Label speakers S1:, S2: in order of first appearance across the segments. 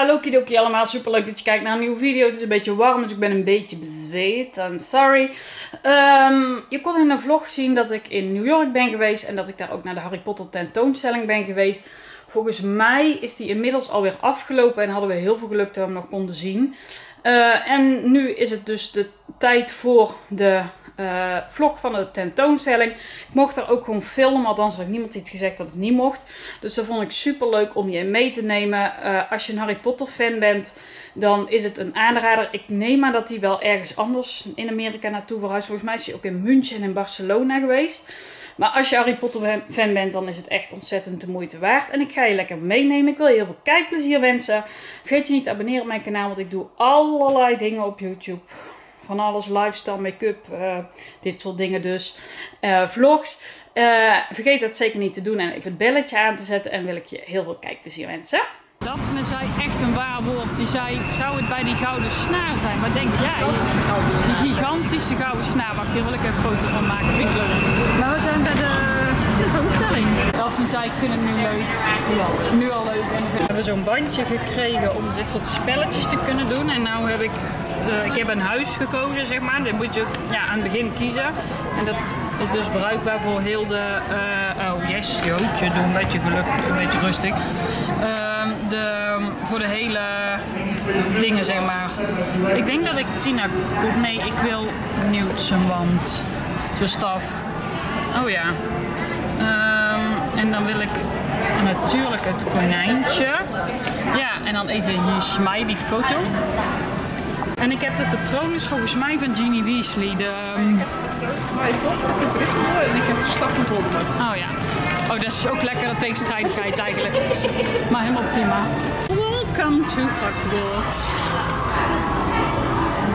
S1: Hallo kidoki allemaal, super leuk dat je kijkt naar een nieuwe video. Het is een beetje warm, dus ik ben een beetje bezweet. I'm sorry. Ehm, je kon in een vlog zien dat ik in New York ben geweest en dat ik daar ook naar de Harry Potter tentoonstelling ben geweest. Volgens mij is die inmiddels alweer afgelopen en hadden we heel veel geluk dat we hem nog konden zien. Uh, en nu is het dus de tijd voor de uh, vlog van de tentoonstelling. Ik mocht er ook gewoon filmen, althans had niemand iets gezegd dat het niet mocht. Dus dat vond ik super leuk om je mee te nemen. Uh, als je een Harry Potter fan bent, dan is het een aanrader. Ik neem aan dat hij wel ergens anders in Amerika naartoe verhuist. Volgens mij is hij ook in München en in Barcelona geweest. Maar als je Harry Potter fan bent, dan is het echt ontzettend de moeite waard. En ik ga je lekker meenemen. Ik wil je heel veel kijkplezier wensen. Vergeet je niet te abonneren op mijn kanaal, want ik doe allerlei dingen op YouTube. Van alles, lifestyle, make-up, uh, dit soort dingen dus. Uh, vlogs. Uh, vergeet dat zeker niet te doen en even het belletje aan te zetten. En wil ik je heel veel kijkplezier wensen. Daphne zei echt een waar woord. Die zei, zou het bij die gouden snaar zijn? Wat denk jij? Die gigantische gouden snaar. Wacht, hier wil ik even een foto van maken. Vind ik leuk. Maar we zijn bij de zei, ik vind het nu leuk. Nu al leuk. We hebben zo'n bandje gekregen om dit soort spelletjes te kunnen doen. En nou heb ik, uh, ik heb een huis gekozen, zeg maar. Dat moet je ja, aan het begin kiezen. En dat is dus bruikbaar voor heel de, uh, oh yes, jootje, doe een beetje geluk, een beetje rustig. Uh, de, voor de hele dingen, zeg maar. Ik denk dat ik Tina. Nee, ik wil Newtsenwand. Zo staf. Oh ja. En dan wil ik natuurlijk het konijntje. Ja, en dan even hier smiley foto. En ik heb de patroon volgens mij van Ginny Weasley. De.
S2: Maar ik heb en ik heb de stap van Voldemort.
S1: Oh ja. Oh, dat is ook lekkere tegenstrijdigheid eigenlijk. Maar helemaal prima. Welcome to Hogwarts.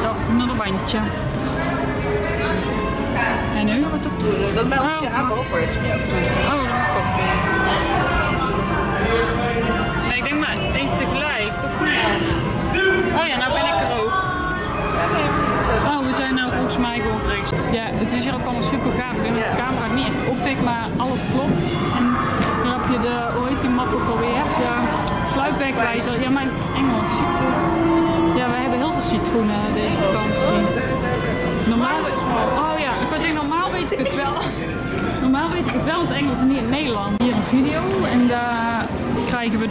S1: Dat naar een bandje. En nu?
S2: Dat meldt je aan over. Het.
S1: Oh,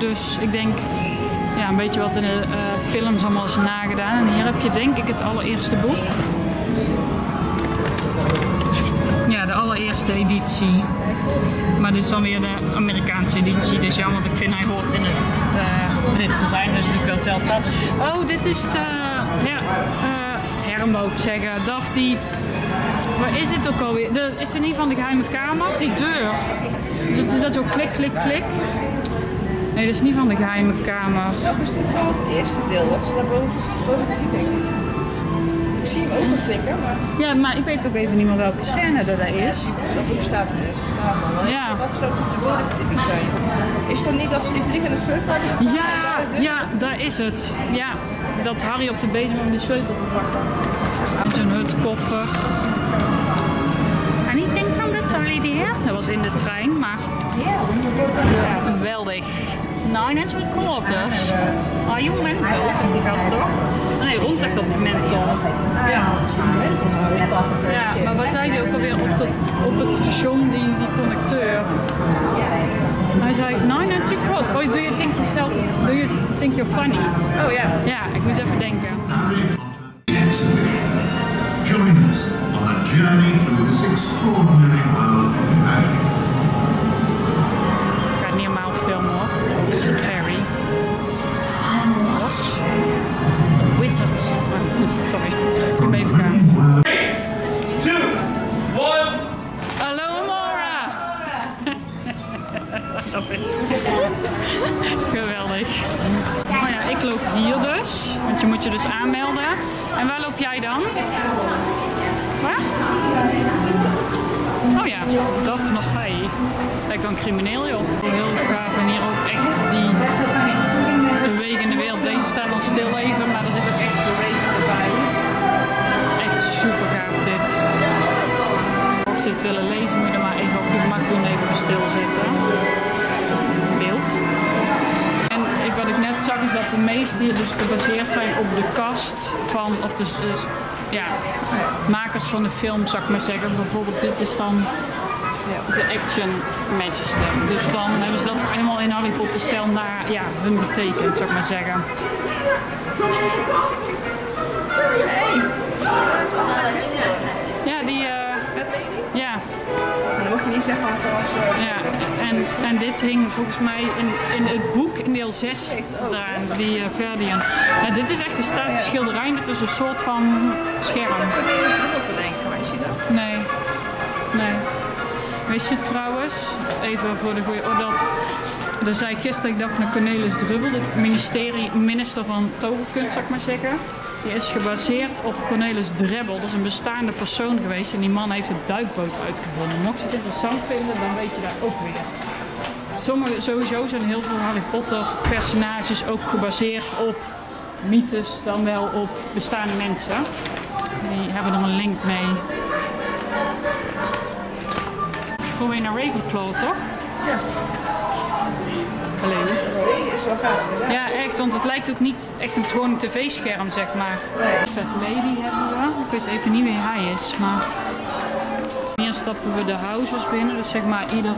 S1: dus, ik denk, ja, een beetje wat in de uh, films allemaal is nagedaan. En hier heb je denk ik het allereerste boek. Ja, de allereerste editie. Maar dit is dan weer de Amerikaanse editie. Dus jammer, want ik vind hij hoort in het uh, Britse zijn. Dus natuurlijk wel hetzelfde. Oh, dit is de... Ja, uh, Herm wou ik zeggen. Daf die... Waar is dit ook alweer? De, is dit niet van de geheime kamer? Die deur. Dus dat zo klik, klik, klik. Nee, dat is niet van de geheime kamer.
S2: Of is dit gewoon het eerste deel? Dat ze daar boven, klikken? Ik zie hem ook wel klikken, maar...
S1: Ja, maar ik weet ook even niet meer welke scène dat, dat is.
S2: Dat boek staat er eerst.
S1: Ja.
S2: Dat zou de verdieping zijn. Is dat niet dat ze die vliegende sleutel hadden?
S1: Ja, ja, daar is het. Ja, dat Harry op de bezem om die sleutel te pakken. Zo'n hutkoffer. Anything from the trolley there? Dat was in de trein, maar...
S2: Ja,
S1: Geweldig. Nine and three quarters. Are you mental? Zegt die gast toch? Nee, rond zegt dat mental.
S2: Ja, mental nou.
S1: Ja, maar waar zei hij ook alweer op, de, op het station, die, die connecteur? Hij zei, nine and three quarters. Oh, do you think yourself, do you think you're funny?
S2: Oh ja.
S1: Ja, ik moest even denken.
S3: Join us on a journey through this extraordinary world of magic.
S1: Een crimineel joh. Heel gaaf en hier ook echt die bewegende wereld. Deze staan dan stil even, maar er zit ook echt beweging erbij. Echt super gaaf dit. Mocht je het willen lezen, moet je er maar even op je gemak doen, even stilzitten. Beeld. En wat ik net zag is dat de meeste hier dus gebaseerd zijn op de cast van, of dus, dus ja, makers van de film, zou ik maar zeggen. Bijvoorbeeld dit is dan. De Action Manchester. Dus dan hebben ze dat helemaal in Harry Potter stijl naar ja, hun betekend, zou ik maar zeggen. Ja, die, eh, ja,
S2: dan mag je niet zeggen wat er was. eh,
S1: ja. En, en dit hing volgens mij in, in het boek in deel 6
S2: Oh,
S1: daar, die uh, Verdian. Ja, dit is echt een statische schilderij, dit is een soort van
S2: Ik zit
S1: scherm.
S2: ook Dribbel te denken, maar is hij dat?
S1: Nee. Wist trouwens, even voor de goeie, oh, dat, dat zei gisteren, ik dacht naar Cornelis Drubbel, de ministerie, minister van toverkunst, zou ik maar zeggen. Die is gebaseerd op Cornelis Drebbel, dat is een bestaande persoon geweest en die man heeft de duikboot uitgevonden. Mocht je het interessant vinden, dan weet je daar ook weer. Sommige, sowieso zijn heel veel Harry Potter personages ook gebaseerd op mythes, dan wel op bestaande mensen. Die hebben er een link mee. Gewoon weer naar Ravenclaw, toch?
S2: Ja.
S1: Alleen.
S2: Nee, is wel gaaf.
S1: Ja, echt, want het lijkt ook niet echt een gewoon tv-scherm, zeg maar.
S2: Nee.
S1: Fat Lady hebben we. Ik weet even niet wie hij is, maar... Hier stappen we de houses binnen, dus zeg maar ieder,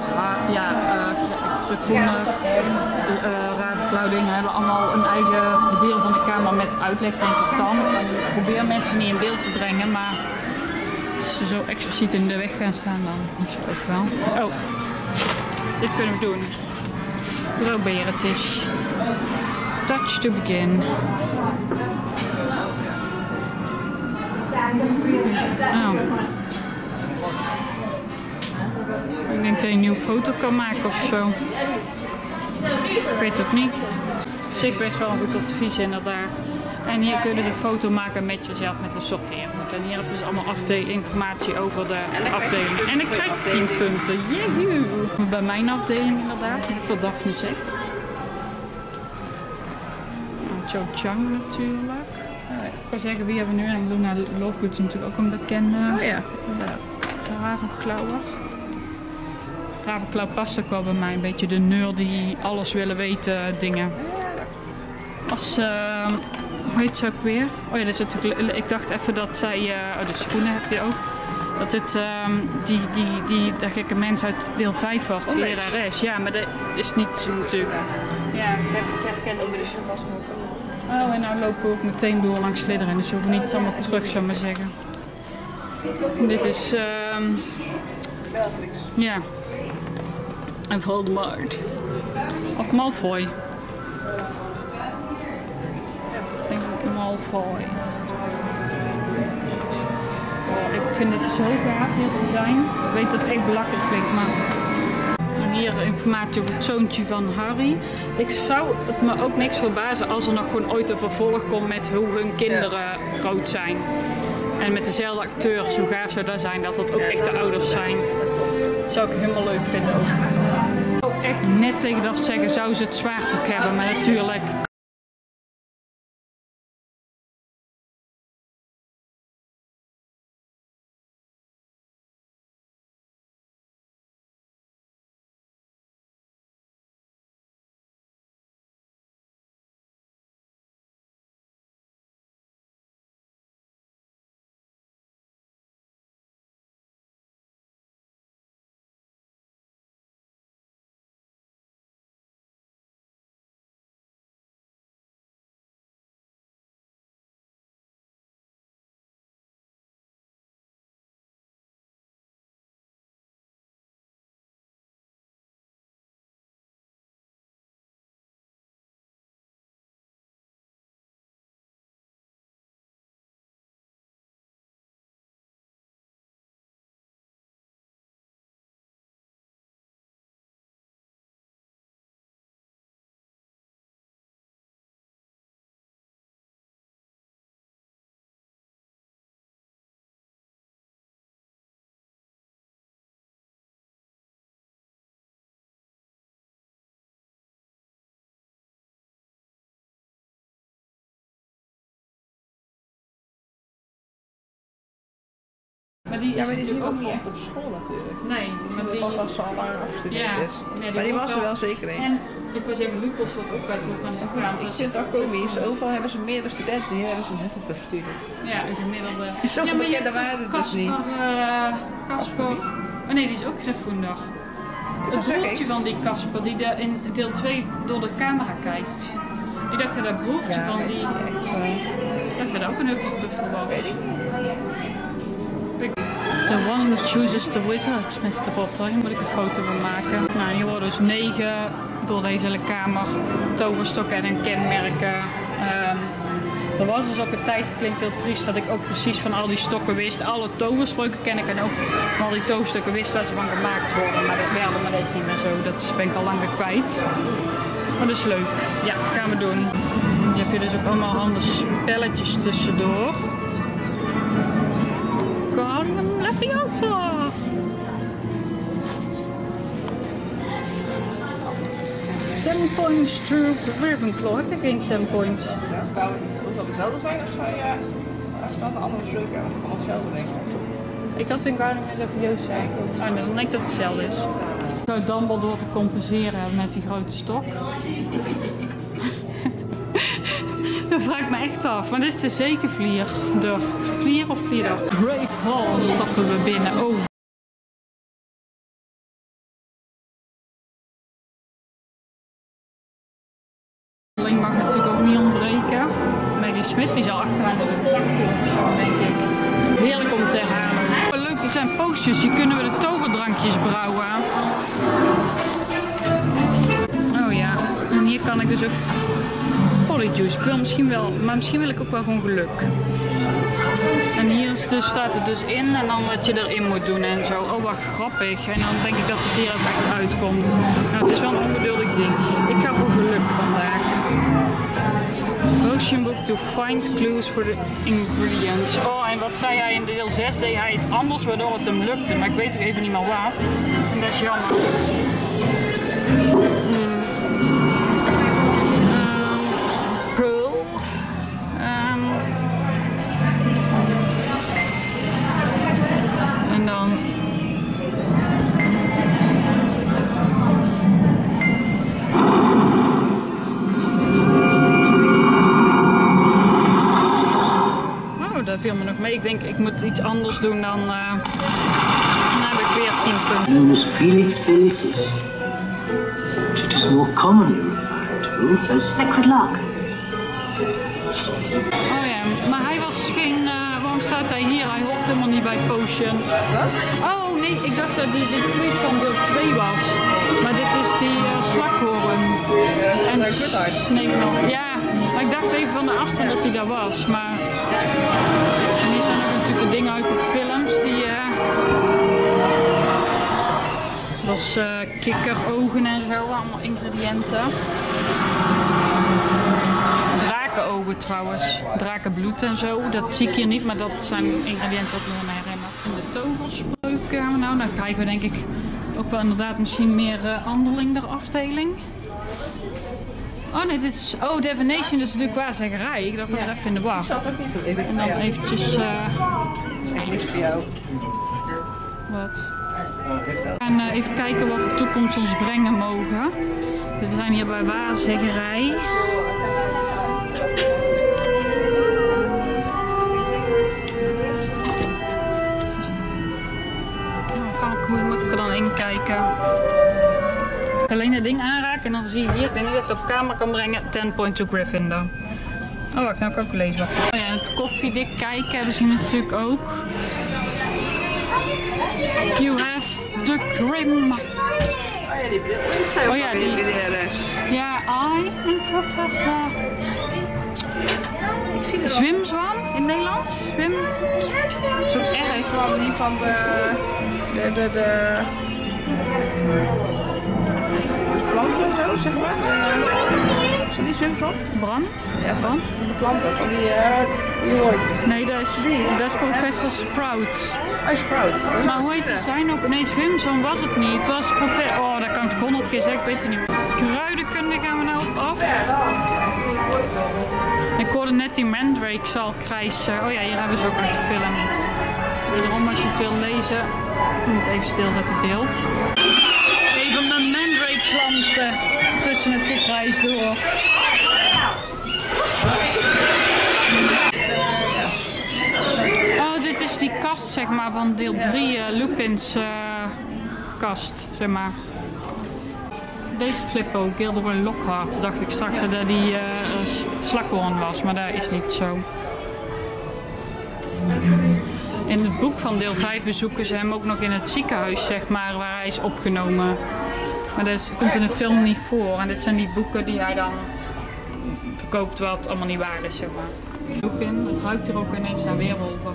S1: ja, eh Griffon, uh, Ravenclaw dingen hebben allemaal een eigen deel van de kamer met uitleg, denk ik dan. Ik probeer mensen niet in beeld te brengen, maar zo expliciet in de weg gaan staan, dan moet ze ook wel. Oh, dit kunnen we doen. Proberen het is. Touch to begin. Oh. Ik denk dat je een nieuwe foto kan maken of zo. Ik weet het niet. Zich best wel een goed advies inderdaad. En hier kun je een foto maken met jezelf met een sorteerpunt. En hier heb je dus allemaal afde- informatie over de afdeling. En ik krijg 10 punten. Jehu! Bij mijn afdeling inderdaad, net wat Daphne zegt. Cho Chang natuurlijk. Ik kan zeggen, wie hebben we nu? En Luna Lovegood is natuurlijk ook een bekende
S2: Oh ja, inderdaad.
S1: Ravenklauwer. Ravenklauw past ook wel bij mij. Een beetje de nerd die alles willen weten dingen. Als, ehm hoe heet ze ook weer? Oh ja, dat is natuurlijk, ik dacht even dat zij, eh, oh de schoenen heb je ook. Dat het ehm, die, die, die, dat gekke mens uit deel 5 was, die lerares. Ja, maar dat is niet zo natuurlijk. Ja, ik herken.
S2: Dus dat was ook
S1: Oh, en nou lopen we ook meteen door langs Slytherin, dus we hoeven niet allemaal terug, zou ik maar zeggen. Dit is, ehm
S2: Bellatrix.
S1: ja. En Voldemort. Of Malfoy. Oh, ik vind het zo gaaf hier te zijn. Ik weet dat het echt belachelijk klinkt, maar... Hier informatie over het zoontje van Harry. Ik zou het me ook niks verbazen als er nog gewoon ooit een vervolg komt met hoe hun kinderen groot zijn. En met dezelfde acteurs, hoe gaaf zou dat zijn dat dat ook echt de ouders zijn. Zou ik helemaal leuk vinden ook. Ik zou echt net tegen dat zeggen, zou ze het zwaard ook hebben, maar natuurlijk. Maar die
S2: Ja, maar die
S1: is
S2: is ook niet echt op school natuurlijk.
S1: Nee, maar die...
S2: Ze al lang afgestudeerd
S1: Ja,
S2: is.
S1: nee,
S2: maar die was er
S1: wel-
S2: zeker in.
S1: En Ik wil zeggen, Lucas wordt ook bij top aan de straat.
S2: Ik
S1: Dus
S2: vind het ook komisch. Overal hebben ze meerdere studenten. Hier hebben ze een student.
S1: ja, een gemiddelde.
S2: Zo
S1: ja, maar je hebt
S2: waren het dus niet.
S1: Eh, Casper. Oh nee, die is ook gevoelig. Het broertje van die Casper, die de, in deel 2 door de camera kijkt. Ik dacht dat dat broertje van die. Ik dacht dat ook een Hufflepuff was. The one who chooses the wizard, Mr. Potter. Hier moet ik een foto van maken. Nou, hier worden dus negen door deze kamer toverstokken en kenmerken. Ehm, er was dus ook een tijd, het klinkt heel triest, dat ik ook precies van al die stokken wist. Alle toverspreuken ken ik en ook van al die toverstukken wist waar ze van gemaakt worden. Maar dat werden maar deze niet meer zo. Dat ben ik al lang weer kwijt. Maar dat is leuk. Ja, gaan we doen. Hier heb je dus ook allemaal andere spelletjes tussendoor. Ten points to Ravenclaw. Heb ik geen ten points?
S2: Ja, zou het ook wel dezelfde zijn of zou je als wat een andere spreuken hebben? Allemaal hetzelfde denken.
S1: Ik had een Guardian Leviosa. Oh nee, dan denk ik dat het hetzelfde is. Zou Dumbledore te compenseren met die grote stok? Vraag me echt af. Maar dit is de zekervlier. De vlier of vlier? Great Hall stappen we binnen. Oh. Alleen mag natuurlijk ook niet ontbreken. Maggie Smith die zal achteraan de 80 of zo, denk ik. Heerlijk om te. Wat leuk, dit zijn postjes. Hier kunnen we de toverdrankjes brouwen. Oh ja, en hier kan ik dus ook polyjuice. Ik wil misschien wel, maar misschien wil ik ook wel gewoon geluk. En hier is dus, staat het dus in en dan wat je erin moet doen en zo. Oh, wat grappig. En dan denk ik dat het hier echt uitkomt. Nou, het is wel een ongeduldig ding. Ik ga voor geluk vandaag. Potion book to find clues for the ingredients. Oh, en wat zei hij in deel 6? Deed hij het anders waardoor het hem lukte. Maar ik weet ook even niet meer waar. En dat is jammer. Viel me nog mee. Ik denk, ik moet iets anders doen dan... eh dan heb ik weer 10 punten.
S4: as Felix Felicis. It is more commonly referred to as
S5: Liquid lock.
S1: Oh ja, maar hij was geen... eh, waarom staat hij hier? Hij hoort helemaal niet bij Potion. Oh nee, ik dacht dat dit, dit quiz van deel 2 was. Maar dit is die eh slaghoorn. En
S2: dat is goed uit.
S1: Sneeuwknop. Ja, maar ik dacht even van de afstand dat hij daar was. Maar en hier zijn ook natuurlijk de dingen uit de films die... eh zoals eh kikkerogen en zo, allemaal ingrediënten. Drakenogen trouwens, drakenbloed en zo, dat zie ik hier niet, maar dat zijn ingrediënten nog me herinner. En de toverspreuken, nou dan krijgen we denk ik ook wel inderdaad misschien meer uh, anderling der afdeling. Oh nee, dit is, oh Divination is natuurlijk waarzeggerij, ik dacht dat was echt in de war.
S2: Ik zat ook niet te weten.
S1: En dan
S2: ja,
S1: eventjes, eh,
S2: dat is echt niks voor jou.
S1: wat? Gaan eh, even kijken wat de toekomst ons brengen mogen. We zijn hier bij waarzeggerij. Nou, kan ik, hoe moet ik er dan in kijken? Alleen het ding aanraken en dan zie je hier, ik denk niet dat ik het op camera kan brengen, 10 point to Gryffindor. Oh, wacht, nou kan ik ook lezen. Oh ja, het koffiedik kijken hebben ze natuurlijk ook. You have the Grim.
S2: Oh ja, die bril. Zijn
S1: Oh ja, die-. Ja, I en professor.
S2: Ik zie
S1: Zwimzwam in Nederlands? Zwim. Zo erg.
S2: van die van de... De... De... de planten zo, zeg maar. Is dat die zwemswam?
S1: Bram?
S2: Ja, van de planten, van die, eh die hoort.
S1: Nee, dat is, dat is professor Sprout.
S2: Oh, sprout. Dat is
S1: Maar hoe heet het zijn ook? Nee, zwimzwam was het niet. Het was professor... Oh, dat kan ik honderd keer zeggen, ik weet het niet meer. Kruidenkunde gaan we nou op af. Ik hoorde net die Mandrake zal krijsen. Oh ja, hier hebben ze ook een film. Wederom, als je het wil lezen, je moet even stilzetten beeld. Even mijn Mandrake planten. tussen het gekrijs door. Oh, dit is die kast, zeg maar, van deel 3, eh, Lupins eh, kast, zeg maar. Deze flip ook, Gilderoy Lockhart, dacht ik straks dat die s- slakhoorn was, maar dat is niet zo. In het boek van deel 5 bezoeken ze hem ook nog in het ziekenhuis, zeg maar, waar hij is opgenomen. Maar dat komt in de film niet voor. En dit zijn die boeken die hij dan verkoopt wat allemaal niet waar is, zeg maar. Lupin, het ruikt hier ook ineens naar weerwolven.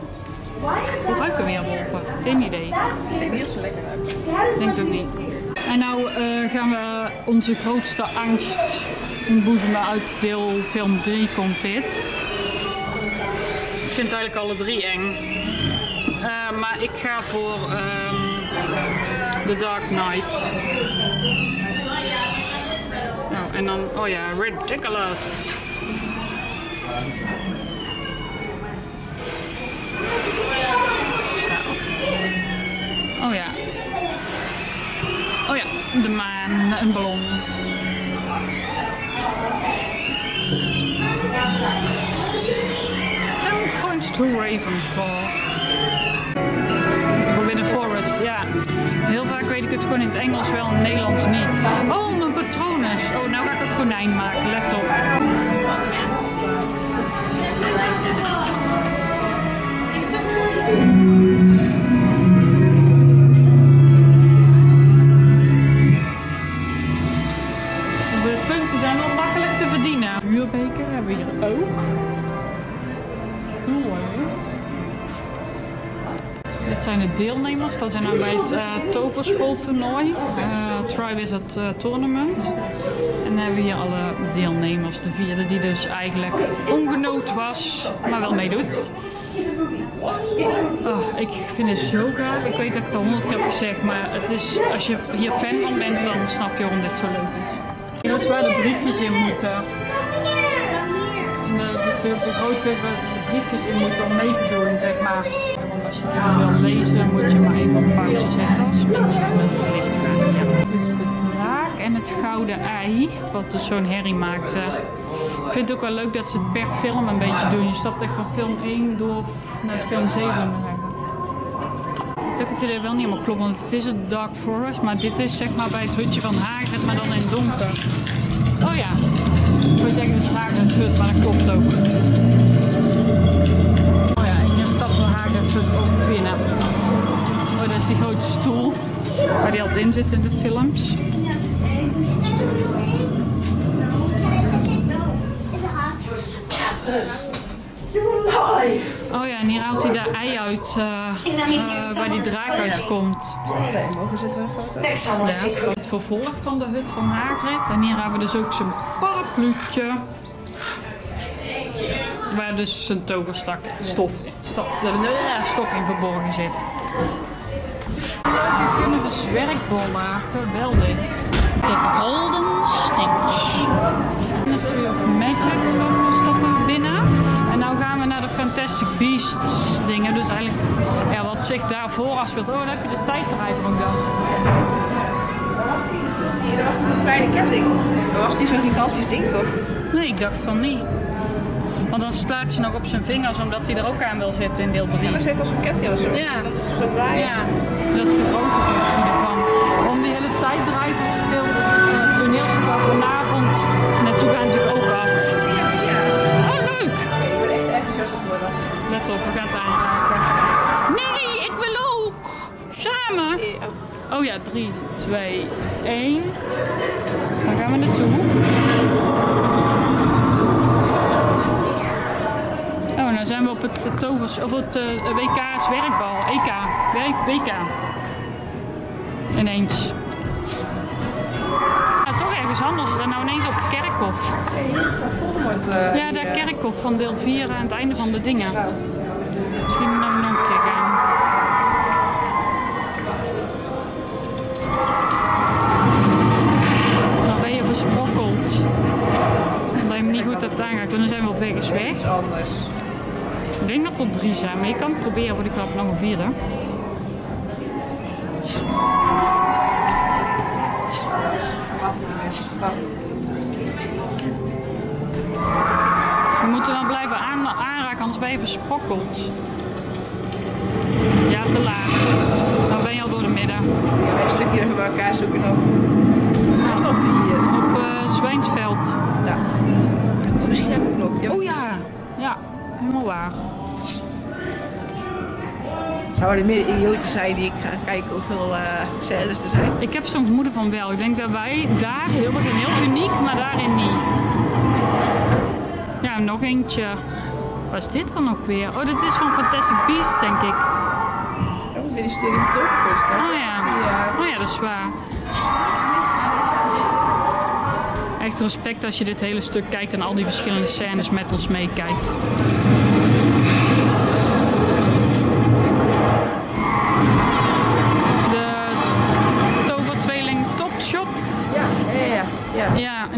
S1: Hoe ruiken weerwolven? Geen idee.
S2: Ik denk niet dat ze lekker ruiken.
S1: Ik denk het ook niet. En nou eh, gaan we onze grootste angst ontboezemen uit deel film 3 komt dit. Ik vind eigenlijk alle drie eng. Eh, maar ik ga voor ehm, The Dark Knight. Nou, en dan, oh ja, um, oh, Ridiculous. Oh ja. Oh ja, de maan, een ballon. Ten points to Ravenclaw. Forest. Heel vaak weet ik het gewoon in het Engels wel, in het Nederlands niet. Oh, mijn patronus. Oh, nou ga ik een konijn maken, let op. zijn de deelnemers. Dat zijn nou bij het uh, toverschooltoernooi. eh Triwizard uh, Tournament. En dan hebben we hier alle deelnemers. De vierde die dus eigenlijk ongenood was, maar wel meedoet. Oh, ik vind het zo gaaf. Ik weet dat ik het al honderd keer gezegd, maar het is, als je hier fan van bent, dan snap je waarom dit zo leuk is. Hier is waar de briefjes in moeten. En, eh, dus de, grootste waar de briefjes in moeten om mee te doen, zeg maar. Je het wil lezen, moet je maar even op pauze zetten als met het licht gaan. Ja. Dit is de draak en het gouden ei, wat dus zo'n herrie maakte. Ik vind het ook wel leuk dat ze het per film een beetje doen. Je stapt echt van film 1 door naar film 7. eigenlijk. Ik denk dat jullie wel niet helemaal klopt, want het is een Dark Forest, maar dit is zeg maar bij het hutje van Hagrid, maar dan in het donker. Oh ja, ik wil zeggen het is Hagrid's hut, maar dat klopt ook. Altijd in zit in de films. Oh ja, en hier haalt hij de ei uit eh, eh, waar die draak uitkomt.
S2: Nee, mogen we een foto?
S1: Ja, het vervolg van de hut van Hagrid. En hier hebben we dus ook zijn parapluutje. Waar dus zijn toverstak stof, stok, stok in verborgen zit. We kunnen dus werkbol maken, geweldig. De Golden Stitch. Natuurlijk Magic, we stappen binnen. En nu gaan we naar de Fantastic Beasts dingen. Dus eigenlijk, ja, wat zich daarvoor afspeelt. Oh, dan heb je de tijdrijver ook dan.
S2: Was die de Dat was een kleine ketting? Dat was die zo'n gigantisch ding toch?
S1: Nee, ik dacht van niet. Want dan slaat je nog op zijn vingers omdat hij er ook aan wil zitten in deel 3.
S2: Ja, maar ze heeft al zo'n ketting of zo.
S1: Ja.
S2: Dat is zo draaien.
S1: Ja, dat vergroot het in ieder geval. Om die hele tijddrijver speelt het uh, toneelstuk vanavond. En naartoe gaan ze ook af.
S2: Ja, ja.
S1: Oh, leuk!
S2: Ik ben echt enthousiast aan worden.
S1: Let op, we gaan het aanraken. Nee, ik wil ook! Samen!
S2: Eh, oh,
S1: Oh ja, 3, 2, 1. Waar gaan we naartoe? Zijn we op het eh, tovers, of het eh, WK's werkbal. EK. Werk, WK. Ineens. Ja, toch ergens anders dan nou ineens op het kerkhof. Ja,
S2: eh,
S1: kerkhof van deel 4 aan het einde van de dingen. Misschien nog een keer gaan. Dan ben je versprokkeld. Omdat je hem niet goed hebt aangeraakt. En dan zijn we op weg eens weg.
S2: anders.
S1: Ik denk dat er drie zijn, maar je kan proberen voor de grap nog een vierde. We moeten dan blijven aan, aanraken, anders ben je versprokkeld. Ja, te laat. Dan ben je al door de midden.
S2: Ja, een stukje even bij elkaar zoeken nog. Ah, nog vier.
S1: Op eh Zwijnsveld.
S2: Ja. Misschien heb ik een knopje.
S1: Oh ja, ja, helemaal waar.
S2: Zouden er meer idioten zijn die ik ga kijken hoeveel eh scènes er zijn?
S1: Ik heb zo'n vermoeden van wel. Ik denk dat wij daar heel, we zijn heel uniek, maar daarin niet. Ja, nog eentje. Wat is dit dan ook weer? Oh, dit is van Fantastic Beasts, denk ik.
S2: Oh, is de toch?
S1: Oh ja. Oh ja, dat is waar. Echt respect als je dit hele stuk kijkt en al die verschillende scènes met ons meekijkt.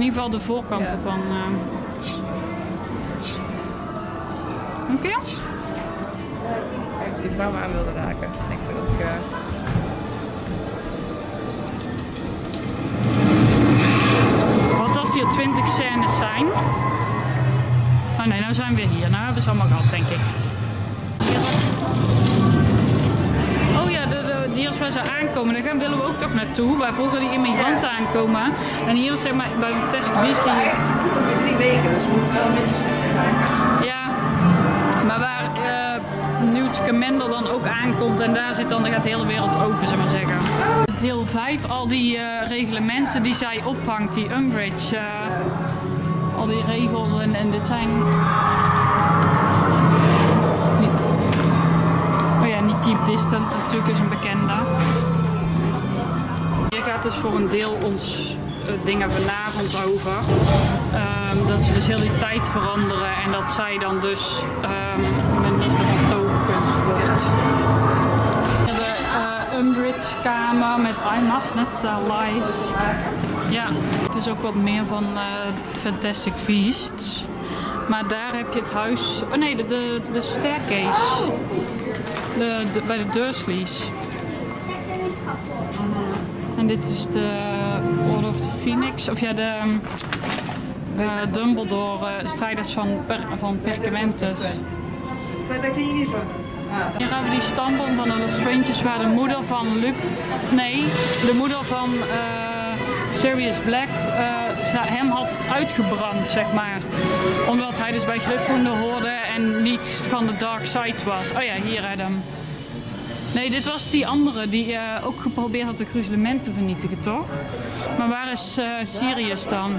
S1: Ieder geval de voorkant ervan. eh. Oké?
S2: Kijk, of die vrouw aan wilde raken. Ik vind ook... eh,
S1: Wat als hier 20 scènes zijn? Oh nee, nou zijn we hier. Nou hebben ze allemaal gehad, denk ik. Is waar ze aankomen. Daar gaan, willen we ook toch naartoe. Waar vroeger die immigranten aankomen. En hier is zeg maar bij
S2: is
S1: die...
S2: voor drie weken, dus we moeten wel een beetje zijn.
S1: Ja, maar waar eh Newt Scamander dan ook aankomt en daar zit dan, dan gaat de hele wereld open, zeg maar zeggen. Deel 5, al die eh, reglementen die zij ophangt, die Umbridge, eh, al die regels en, en dit zijn... distant natuurlijk is een bekende. Hier gaat dus voor een deel ons eh, dingen vanavond over. Ehm, dat ze dus heel die tijd veranderen en dat zij dan dus ehm, minister van toverkunst wordt. De eh, Umbridge kamer met I must not tell lies. Ja, het is ook wat meer van eh, Fantastic Beasts. Maar daar heb je het huis. Oh nee, de, de, de staircase. De, bij de Dursleys. En dit is de Order of the Phoenix. Of ja, de eh, Dumbledore eh, strijders van, per, van Perkamentus. Hier hebben we die stamboom van de Lestranges waar de moeder van Luc... Nee, de moeder van eh, Sirius Black eh, hem had uitgebrand, zeg maar. Omdat hij dus bij Gryffindor hoorde en niet van de dark side was. Oh ja, hier Adam. Nee, dit was die andere die eh, ook geprobeerd had de gruzelement te vernietigen, toch? Maar waar is eh, Sirius dan?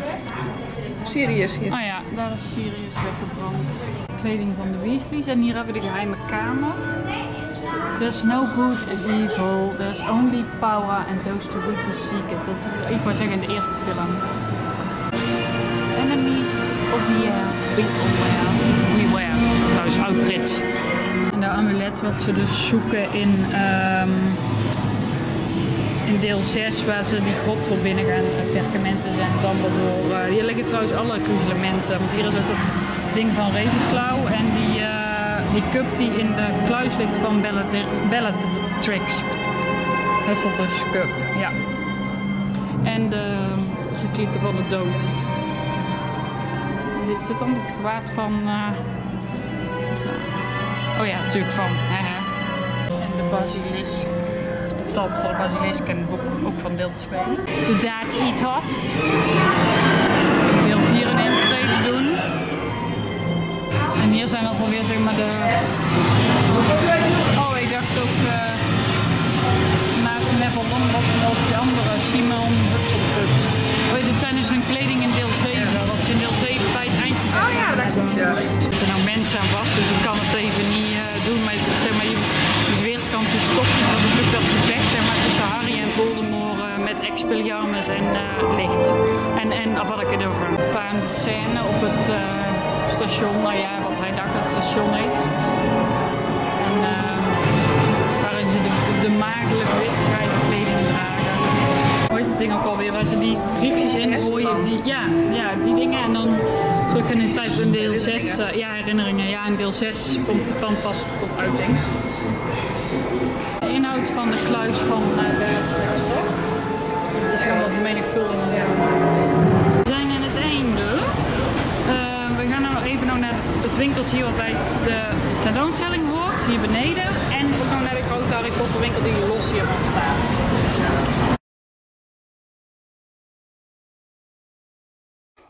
S2: Serieus hier.
S1: Oh ja, daar is Sirius weggebrand. Kleding van de Weasleys en hier hebben we de geheime kamer. There's no good and evil, there's only power and those too weak to seek it. Dat is, ik wou zeggen in de eerste film. Enemies of the air, beware. Beware, trouwens oud-Brits. En de amulet wat ze dus zoeken in, ehm, in deel 6, waar ze die grot voor binnen gaan, eh, perkamenten en Dumbledore. eh, hier liggen trouwens alle gruzelementen, want hier is ook het ding van Ravenclaw en die, die cup die in de kluis ligt van Bellatrix. Hufflepuff cup, ja. En de geklieken van de dood. En dit is dit dan het gewaad van... eh, Oh ja, natuurlijk van. Haha. En de basilisk. Tand van de basilisk en ook, ook van deel 2. De Daad. Zijn dat alweer zeg maar de... Oh, ik dacht ook eh naast Neville Longbottom ook die andere Simon Hutselpups. Oh, dit zijn dus hun kleding in deel 7. Wat ze in deel 7 bij het eind
S2: Oh ja, dat klopt, ja.
S1: er zijn nou mensen aan vast, dus ik kan het even niet eh, doen. Maar zeg maar, je, de weerskant je stopt het lukt dat gevecht zeg maar, tussen Harry en Voldemort eh, met Expelliarmus en het licht. En, en of had ik het over een scène op het station, nou ja, wat hij dacht dat het station is. En eh, waarin ze de, de wit grijze kleding dragen. Hoe heet het ding ook alweer, waar ze die briefjes in gooien. Die, ja, ja, die dingen. En dan terug in de tijd in deel 6. eh, ja, herinneringen. Ja, in deel 6 komt het dan pas tot uiting. De inhoud van de kluis van uh, Bellatrix, toch? is gaan wat vermenigvuldigen.
S2: Ja.
S1: We zijn aan het einde. Eh, we gaan nou even nog naar het winkeltje wat bij de tentoonstelling hoort, hier beneden. En ook nog naar de grote Harry Potter winkel die los hiervan staat.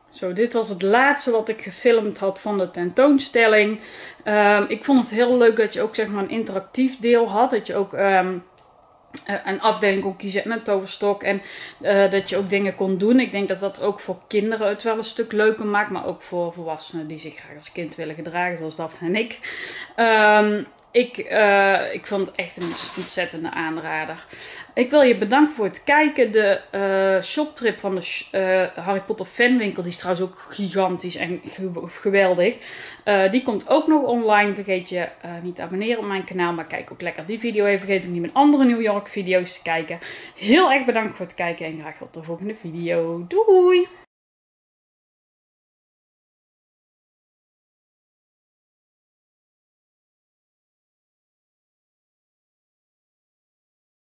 S1: Zo, dit was het laatste wat ik gefilmd had van de tentoonstelling. Ehm, ik vond het heel leuk dat je ook zeg maar een interactief deel had. Dat je ook ehm, eh, een afdeling kon kiezen en een toverstok. En eh, dat je ook dingen kon doen. Ik denk dat dat ook voor kinderen het wel een stuk leuker maakt. Maar ook voor volwassenen die zich graag als kind willen gedragen. Zoals Daphne en ik. Ehm, ik, eh, ik vond het echt een ontzettende aanrader. Ik wil je bedanken voor het kijken. De eh, shoptrip van de eh, Harry Potter fanwinkel, die is trouwens ook gigantisch en ge- geweldig. Die komt ook nog online. Vergeet je niet te abonneren op mijn kanaal, maar kijk ook lekker die video even. Vergeet ook niet mijn andere New York video's te kijken. Heel erg bedankt voor het kijken en graag tot de volgende video. Doei!